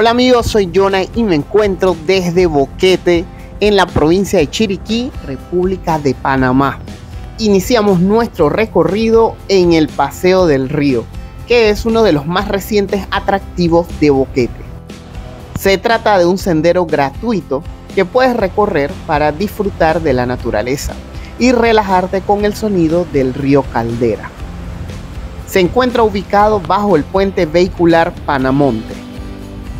Hola amigos, soy Jonah y me encuentro desde Boquete en la provincia de Chiriquí, República de Panamá. Iniciamos nuestro recorrido en el Paseo del Río, que es uno de los más recientes atractivos de Boquete. Se trata de un sendero gratuito que puedes recorrer para disfrutar de la naturaleza y relajarte con el sonido del río Caldera. Se encuentra ubicado bajo el puente vehicular Panamonte.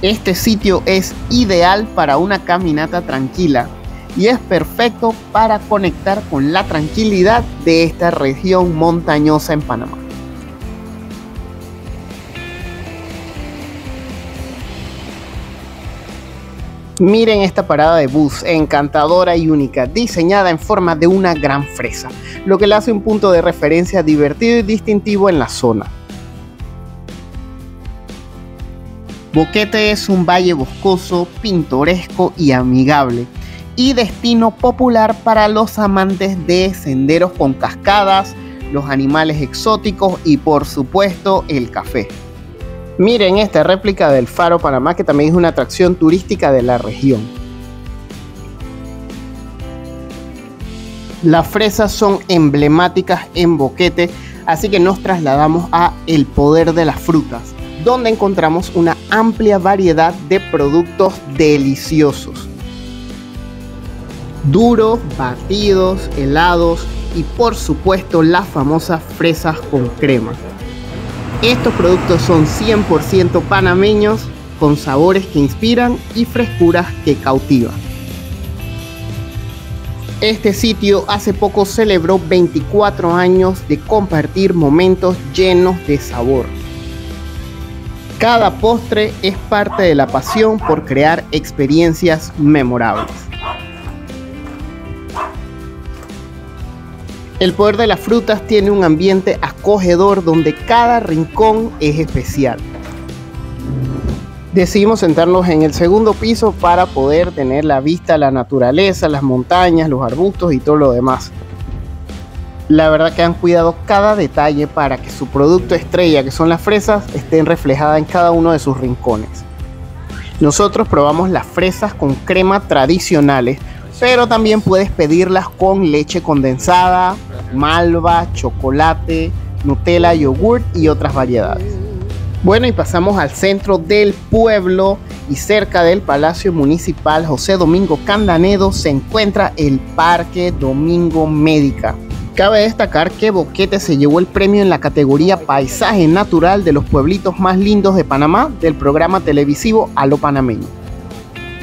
Este sitio es ideal para una caminata tranquila y es perfecto para conectar con la tranquilidad de esta región montañosa en Panamá. Miren esta parada de bus, encantadora y única, diseñada en forma de una gran fresa, lo que le hace un punto de referencia divertido y distintivo en la zona. Boquete es un valle boscoso, pintoresco y amigable, y destino popular para los amantes de senderos con cascadas, los animales exóticos y por supuesto el café. Miren esta réplica del Faro Panamá que también es una atracción turística de la región. Las fresas son emblemáticas en Boquete, así que nos trasladamos a El Poder de las Frutas, donde encontramos una amplia variedad de productos deliciosos. Duros, batidos, helados y por supuesto las famosas fresas con crema. Estos productos son 100% panameños, con sabores que inspiran y frescuras que cautivan. Este sitio hace poco celebró 24 años de compartir momentos llenos de sabor. Cada postre es parte de la pasión por crear experiencias memorables. El poder de las frutas tiene un ambiente acogedor donde cada rincón es especial. Decidimos sentarnos en el segundo piso para poder tener la vista la naturaleza, las montañas, los arbustos y todo lo demás. La verdad que han cuidado cada detalle para que su producto estrella, que son las fresas, estén reflejadas en cada uno de sus rincones. Nosotros probamos las fresas con crema tradicionales, pero también puedes pedirlas con leche condensada, malva, chocolate, Nutella, yogurt y otras variedades. Bueno, y pasamos al centro del pueblo y cerca del Palacio Municipal José Domingo Candanedo se encuentra el Parque Domingo Médica. Cabe destacar que Boquete se llevó el premio en la categoría Paisaje Natural de los pueblitos más lindos de Panamá del programa televisivo A lo Panameño.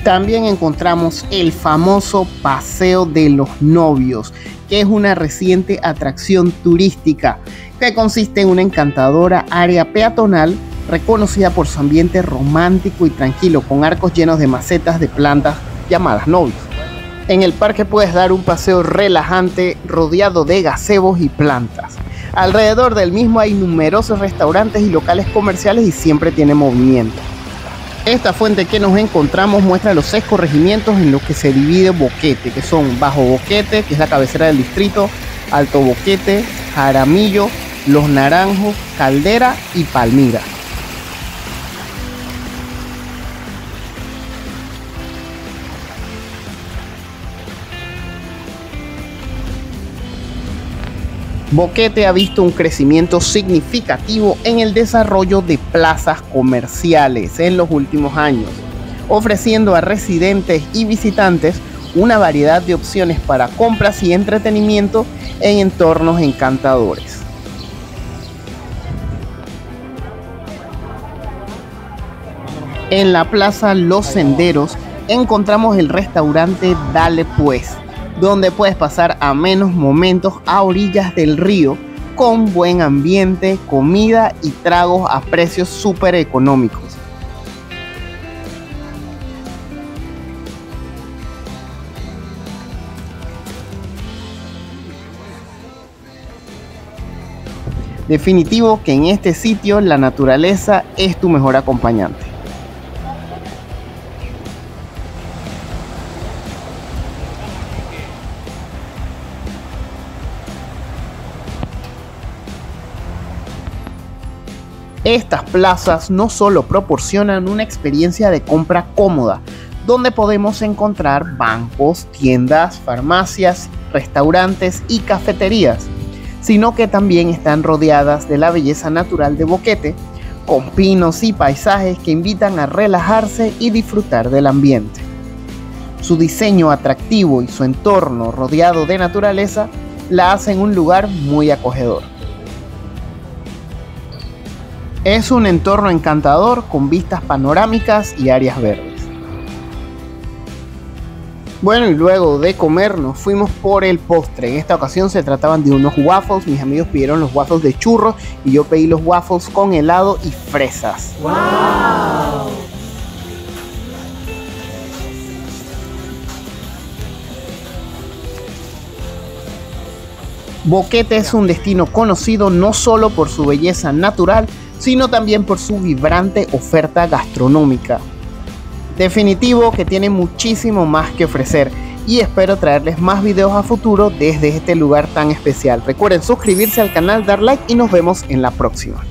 También encontramos el famoso Paseo de los Novios, que es una reciente atracción turística que consiste en una encantadora área peatonal reconocida por su ambiente romántico y tranquilo, con arcos llenos de macetas de plantas llamadas novios. En el parque puedes dar un paseo relajante rodeado de gazebos y plantas. Alrededor del mismo hay numerosos restaurantes y locales comerciales y siempre tiene movimiento. Esta fuente que nos encontramos muestra los seis corregimientos en los que se divide Boquete, que son Bajo Boquete, que es la cabecera del distrito, Alto Boquete, Jaramillo, Los Naranjos, Caldera y Palmira. Boquete ha visto un crecimiento significativo en el desarrollo de plazas comerciales en los últimos años, ofreciendo a residentes y visitantes una variedad de opciones para compras y entretenimiento en entornos encantadores. En la plaza Los Senderos encontramos el restaurante Dale Pues, donde puedes pasar a menos momentos a orillas del río con buen ambiente, comida y tragos a precios súper económicos. Definitivo que en este sitio la naturaleza es tu mejor acompañante. Estas plazas no solo proporcionan una experiencia de compra cómoda, donde podemos encontrar bancos, tiendas, farmacias, restaurantes y cafeterías, sino que también están rodeadas de la belleza natural de Boquete, con pinos y paisajes que invitan a relajarse y disfrutar del ambiente. Su diseño atractivo y su entorno rodeado de naturaleza la hacen un lugar muy acogedor. Es un entorno encantador con vistas panorámicas y áreas verdes. Bueno, y luego de comer nos fuimos por el postre. En esta ocasión se trataban de unos waffles. Mis amigos pidieron los waffles de churros y yo pedí los waffles con helado y fresas. ¡Wow! Boquete es un destino conocido no solo por su belleza natural, sino también por su vibrante oferta gastronómica. Definitivo que tiene muchísimo más que ofrecer y espero traerles más videos a futuro desde este lugar tan especial. Recuerden suscribirse al canal, dar like y nos vemos en la próxima.